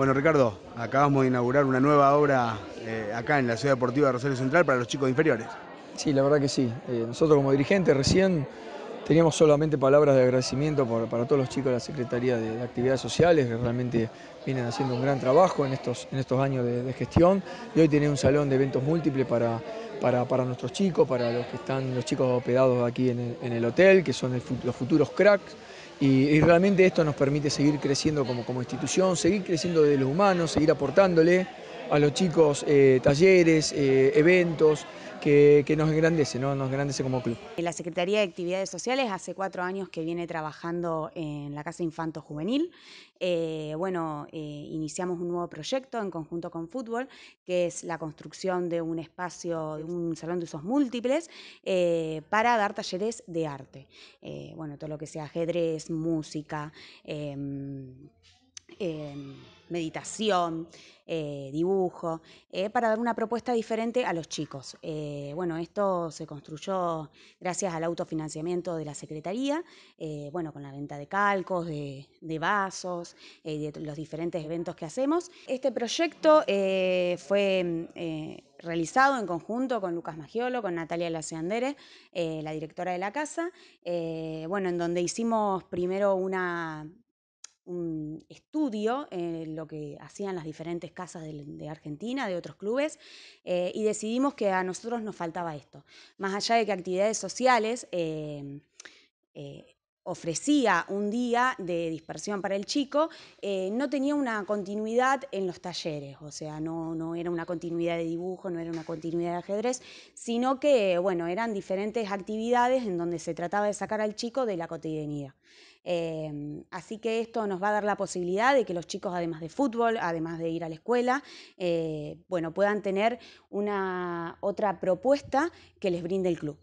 Bueno, Ricardo, acabamos de inaugurar una nueva obra eh, acá en la Ciudad Deportiva de Rosario Central para los chicos inferiores. Sí, la verdad que sí. Eh, nosotros como dirigentes recién teníamos solamente palabras de agradecimiento para todos los chicos de la Secretaría de, Actividades Sociales, que realmente vienen haciendo un gran trabajo en estos, en estos años de, gestión. Y hoy tenemos un salón de eventos múltiples para, para, nuestros chicos, para los que están los chicos hospedados aquí en el, hotel, que son los futuros cracks. Y, realmente esto nos permite seguir creciendo como, como institución, seguir creciendo de los humanos, seguir aportándole a los chicos eh, talleres, eh, eventos, que, nos engrandece, ¿no? nos engrandece como club. La Secretaría de Actividades Sociales hace cuatro años que viene trabajando en la Casa Infanto Juvenil. Eh, bueno, iniciamos un nuevo proyecto en conjunto con Fútbol, que es la construcción de un espacio, de un salón de usos múltiples, para dar talleres de arte. bueno, todo lo que sea ajedrez, música, em, meditación, eh, dibujo, eh, para dar una propuesta diferente a los chicos. Eh, bueno, esto se construyó gracias al autofinanciamiento de la Secretaría, bueno, con la venta de calcos, de, vasos, de los diferentes eventos que hacemos. Este proyecto fue realizado en conjunto con Lucas Magiolo, con Natalia Laceandere, la directora de la casa, bueno, en donde hicimos primero una un estudio en lo que hacían las diferentes casas de, Argentina, de otros clubes, eh, y decidimos que a nosotros nos faltaba esto. Más allá de que actividades sociales eh, ofrecía un día de dispersión para el chico, eh, no tenía una continuidad en los talleres, o sea, no, no, era una continuidad de dibujo, no era una continuidad de ajedrez, sino que, bueno, eran diferentes actividades en donde se trataba de sacar al chico de la cotidianidad. Em, así que esto nos va a dar la posibilidad de que los chicos, además de fútbol, además de ir a la escuela, eh, bueno, puedan tener una otra propuesta que les brinde el club.